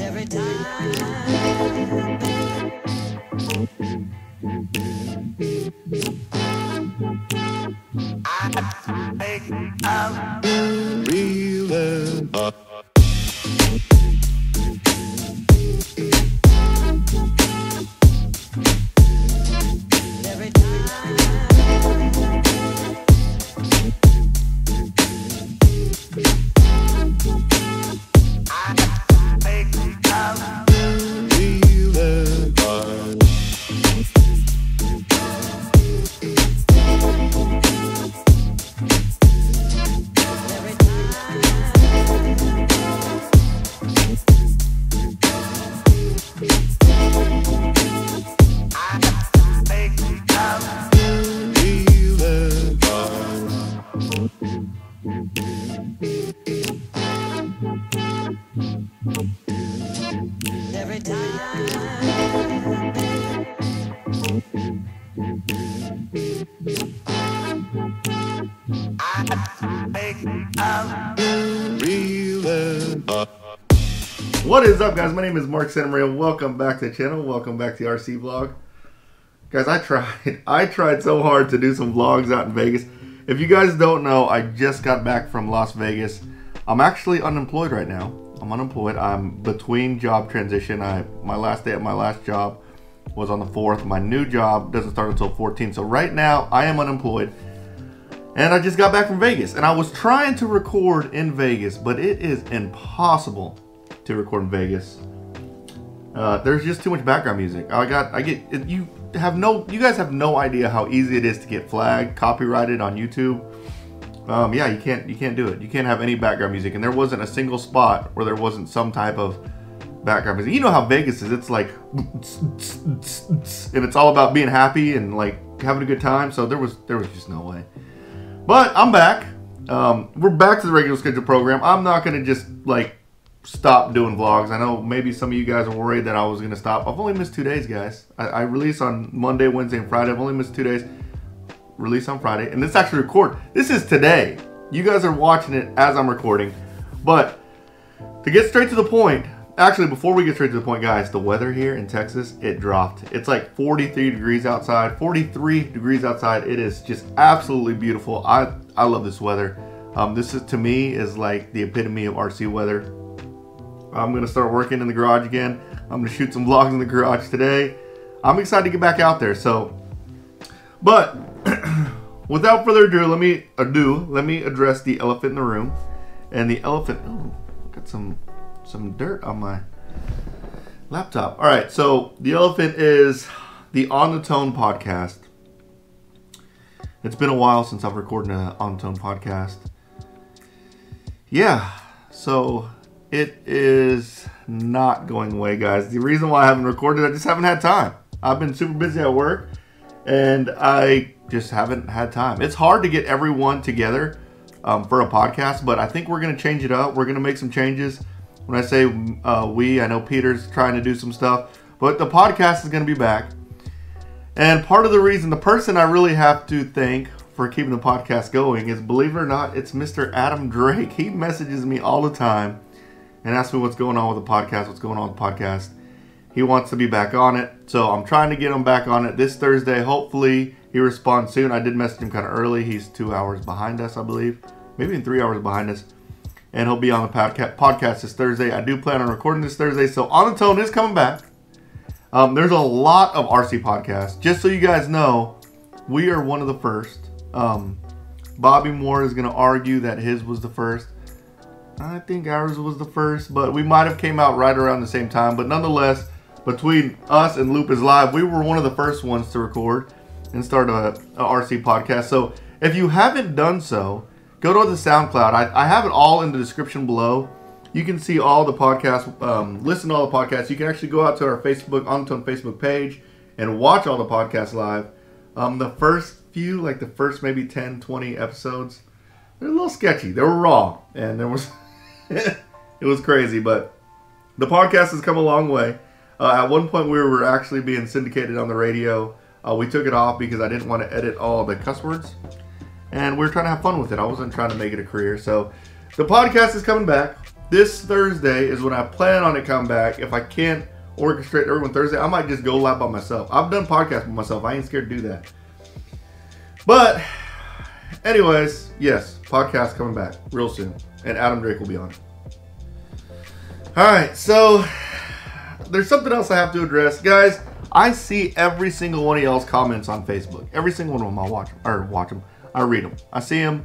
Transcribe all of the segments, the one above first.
Every time What is up, guys? My name is Mark Santa Maria. Welcome back to the channel. Welcome back to the RC vlog. Guys, I tried. I tried so hard to do some vlogs out in Vegas. If you guys don't know, I just got back from Las Vegas. I'm actually unemployed right now. I'm unemployed. I'm between job transition. I my last day at my last job was on the 4th. My new job doesn't start until 14. So right now, I am unemployed. And I just got back from Vegas. And I was trying to record in Vegas, but it is impossible to record in Vegas. Uh, there's just too much background music. I got, I get, you have no, you guys have no idea how easy it is to get flagged, copyrighted on YouTube. Um, yeah, you can't, you can't do it. You can't have any background music, and there wasn't a single spot where there wasn't some type of background music. You know how Vegas is? It's like, and it's all about being happy and like having a good time. So there was, there was just no way. But I'm back. Um, we're back to the regular schedule program. I'm not gonna just like stop doing vlogs. I know maybe some of you guys are worried that I was gonna stop. I've only missed two days, guys. I, I release on Monday, Wednesday, and Friday. I've only missed two days. Release on Friday, and this actually record. This is today. You guys are watching it as I'm recording. But to get straight to the point, actually, before we get straight to the point, guys, the weather here in Texas it dropped. It's like 43 degrees outside, 43 degrees outside. It is just absolutely beautiful. I I love this weather. Um, this is to me is like the epitome of RC weather. I'm gonna start working in the garage again. I'm gonna shoot some vlogs in the garage today. I'm excited to get back out there. So, but without further ado, let me ado. Let me address the elephant in the room. And the elephant. Oh, got some some dirt on my laptop. All right, so the elephant is the On the Tone podcast. It's been a while since I've recorded an On the Tone podcast. Yeah, so it is not going away, guys. The reason why I haven't recorded, I just haven't had time. I've been super busy at work, and I just haven't had time. It's hard to get everyone together um, for a podcast, but I think we're going to change it up. We're going to make some changes. When I say uh, we, I know Peter's trying to do some stuff, but the podcast is going to be back. And part of the reason, the person I really have to thank for keeping the podcast going is, believe it or not, it's Mr. Adam Drake. He messages me all the time and asks me what's going on with the podcast, what's going on with the podcast. He wants to be back on it, so I'm trying to get him back on it this Thursday. Hopefully, he responds soon. I did message him kind of early. He's two hours behind us, I believe, maybe in three hours behind us. And he'll be on the podca- podcast this Thursday. I do plan on recording this Thursday, so On the Tone is coming back. Um, there's a lot of RC podcasts. Just so you guys know, we are one of the first. Um, Bobby Moore is going to argue that his was the first. I think ours was the first, but we might have came out right around the same time. But nonetheless, between us and Loop is Live, we were one of the first ones to record and start a, a RC podcast. So if you haven't done so, go to the SoundCloud. I, I have it all in the description below. You can see all the podcasts, um, listen to all the podcasts. You can actually go out to our Facebook, On Tone Facebook page and watch all the podcasts live. Um, the first few, like the first maybe 10, 20 episodes, they're a little sketchy. They were raw, and there was it was crazy, but the podcast has come a long way. Uh, at one point, we were actually being syndicated on the radio. Uh, we took it off because I didn't want to edit all the cuss words, and we're trying to have fun with it. I wasn't trying to make it a career. So the podcast is coming back. This Thursday is when I plan on it coming back. If I can't orchestrate everyone Thursday, I might just go live by myself. I've done podcasts by myself. I ain't scared to do that. But, anyways, yes, podcast coming back real soon, and Adam Drake will be on it. All right, so there's something else I have to address, guys. I see every single one of y'all's comments on Facebook. Every single one of them, I watch them or watch them. I read them. I see them.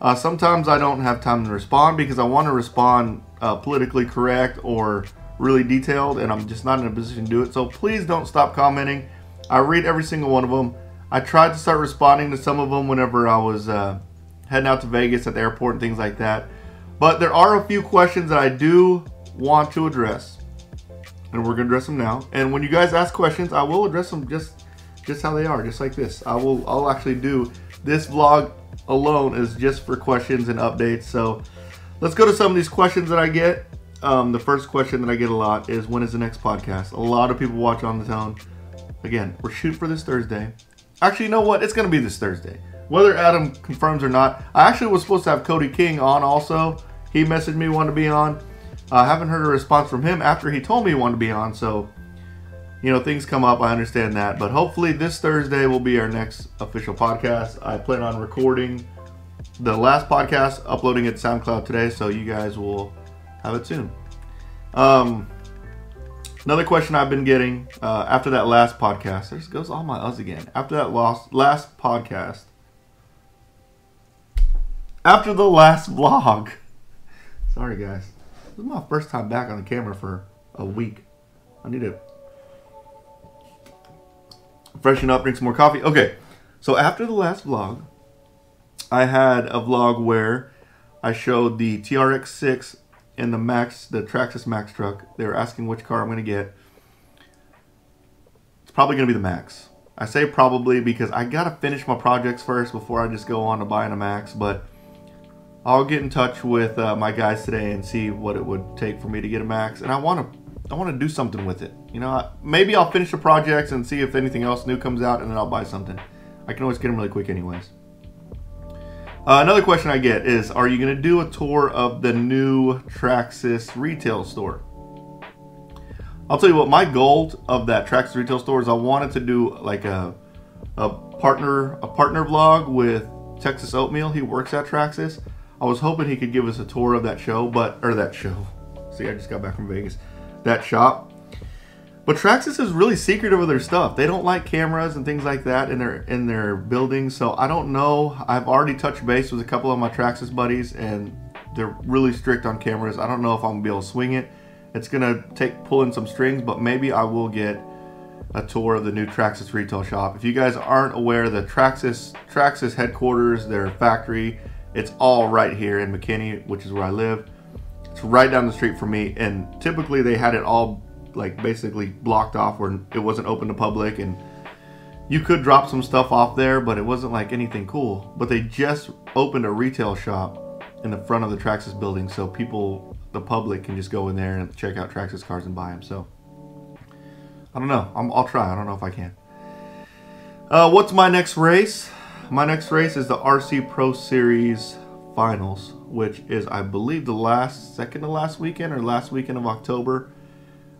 Uh, sometimes I don't have time to respond because I want to respond uh, politically correct or really detailed, and I'm just not in a position to do it. So please don't stop commenting. I read every single one of them. I tried to start responding to some of them whenever I was uh, heading out to Vegas at the airport and things like that. But there are a few questions that I do want to address, and we're gonna address them now. And when you guys ask questions, I will address them just just how they are, just like this. I will I'll actually do this vlog alone is just for questions and updates. So let's go to some of these questions that I get. Um, the first question that I get a lot is when is the next podcast? A lot of people watch on the tone. Again, we're shooting for this Thursday. Actually, you know what? It's gonna be this Thursday. Whether Adam confirms or not. I actually was supposed to have Cody King on also. He messaged me wanted to be on. I haven't heard a response from him after he told me he wanted to be on, so you know things come up. I understand that, but hopefully this Thursday will be our next official podcast. I plan on recording the last podcast, uploading it to SoundCloud today, so you guys will have it soon. Um, another question I've been getting uh, after that last podcast. There goes all my us again. After that last last podcast, after the last vlog. Sorry guys, this is my first time back on the camera for a week. I need to freshen up, drink some more coffee. Okay, so after the last vlog, I had a vlog where I showed the TRX6 and the Max, the Traxxas Max truck. They were asking which car I'm going to get. It's probably going to be the Max. I say probably because I got to finish my projects first before I just go on to buying a Max, but I'll get in touch with uh, my guys today and see what it would take for me to get a Max. And I want to I want to do something with it. You know, maybe I'll finish the projects and see if anything else new comes out, and then I'll buy something. I can always get them really quick, anyways. Uh, another question I get is, are you going to do a tour of the new Traxxas retail store? I'll tell you what, my goal of that Traxxas retail store is I wanted to do like a a partner a partner vlog with Texas Oatmeal. He works at Traxxas. I was hoping he could give us a tour of that show, but or that show. See, I just got back from Vegas. That shop. But Traxxas is really secretive of their stuff. They don't like cameras and things like that in their in their buildings. So I don't know. I've already touched base with a couple of my Traxxas buddies, and they're really strict on cameras. I don't know if I'm gonna be able to swing it. It's gonna take pulling some strings, but maybe I will get a tour of the new Traxxas retail shop. If you guys aren't aware, the Traxxas Traxxas headquarters, their factory, it's all right here in McKinney, which is where I live. It's right down the street from me, and typically they had it all like basically blocked off where it wasn't open to public, and you could drop some stuff off there, but it wasn't like anything cool. But they just opened a retail shop in the front of the Traxxas building, so people, the public, can just go in there and check out Traxxas cars and buy them. So I don't know. I'm, I'll try. I don't know if I can. Uh, what's my next race? My next race is the RC Pro Series Finals, which is, I believe, the last, second to last weekend or last weekend of October.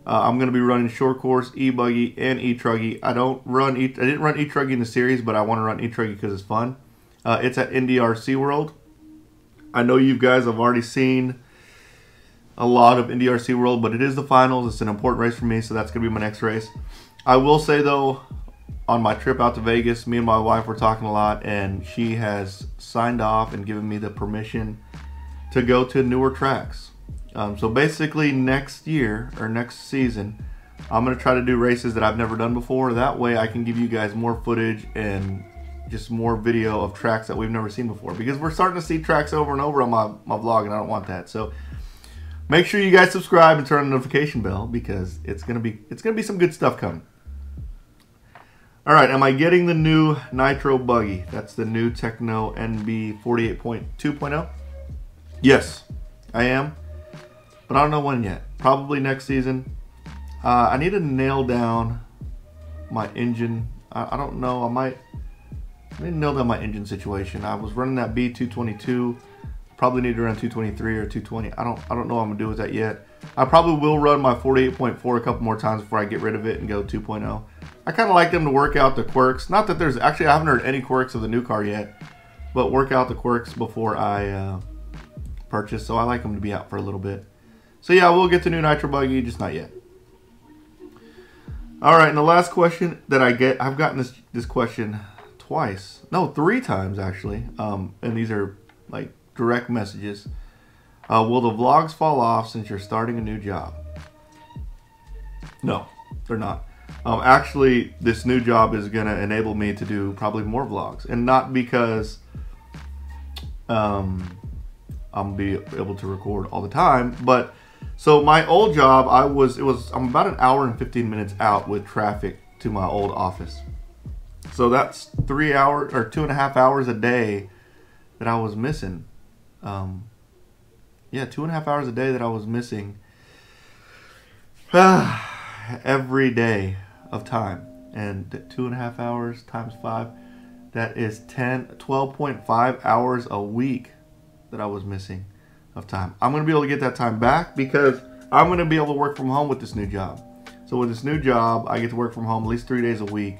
Uh, I'm going to be running short course, e-buggy, and e-truggy. I don't run e- I didn't run e-truggy in the series, but I want to run e-truggy because it's fun. Uh, it's at Indy RC World. I know you guys have already seen a lot of Indy RC World, but it is the finals. It's an important race for me, so that's going to be my next race. I will say though, on my trip out to Vegas, me and my wife were talking a lot, and she has signed off and given me the permission to go to newer tracks. Um, so basically, next year or next season, I'm going to try to do races that I've never done before. That way, I can give you guys more footage and just more video of tracks that we've never seen before. Because we're starting to see tracks over and over on my, my vlog, and I don't want that. So make sure you guys subscribe and turn on the notification bell because it's gonna be it's gonna be some good stuff coming. All right, am I getting the new Nitro buggy? That's the new Tekno NB 48.2.0. Yes, I am, but I don't know when yet. Probably next season. Uh, I need to nail down my engine. I, I don't know. I might I didn't know that my engine situation. I was running that B222. Probably need to run 223 or 220. I don't I don't know what I'm gonna do with that yet. I probably will run my 48.4 a couple more times before I get rid of it and go 2.0. I kind of like them to work out the quirks. Not that there's actually I haven't heard any quirks of the new car yet, but work out the quirks before I uh, purchase. So I like them to be out for a little bit. So yeah, we'll get the new nitro buggy, just not yet. All right, and the last question that I get, I've gotten this this question twice, no, three times actually, um, and these are like direct messages. Uh, will the vlogs fall off since you're starting a new job? No, they're not. Um, actually, this new job is going to enable me to do probably more vlogs, and not because um, I'm be able to record all the time, but so my old job, I was it was I'm about an hour and 15 minutes out with traffic to my old office. So that's three hours or two and a half hours a day that I was missing. Um, yeah, two and a half hours a day that I was missing every day of time. And two and a half hours times five, that is 10, 12.5 hours a week that I was missing of time. I'm going to be able to get that time back because I'm going to be able to work from home with this new job. So with this new job, I get to work from home at least three days a week.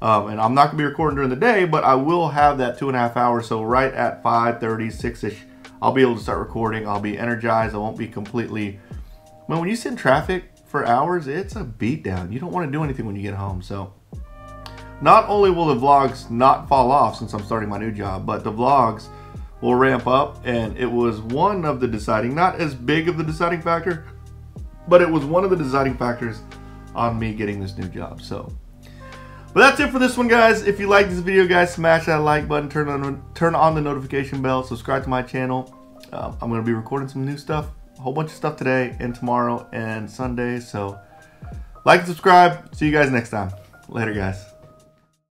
Um, and I'm not to be recording during the day, but I will have that two and a half hours. So right at 5.30, 6ish, I'll be able to start recording. I'll be energized. I won't be completely... Man, when you sit in traffic for hours, it's a beatdown. You don't want to do anything when you get home. So not only will the vlogs not fall off since I'm starting my new job, but the vlogs will ramp up. And it was one of the deciding, not as big of the deciding factor, but it was one of the deciding factors on me getting this new job. So, but that's it for this one, guys. If you like this video, guys, smash that like button, turn on turn on the notification bell, subscribe to my channel. Uh, I'm gonna be recording some new stuff, a whole bunch of stuff today and tomorrow and Sunday. So, like and subscribe. See you guys next time. Later, guys.